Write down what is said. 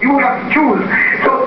you have to choose. So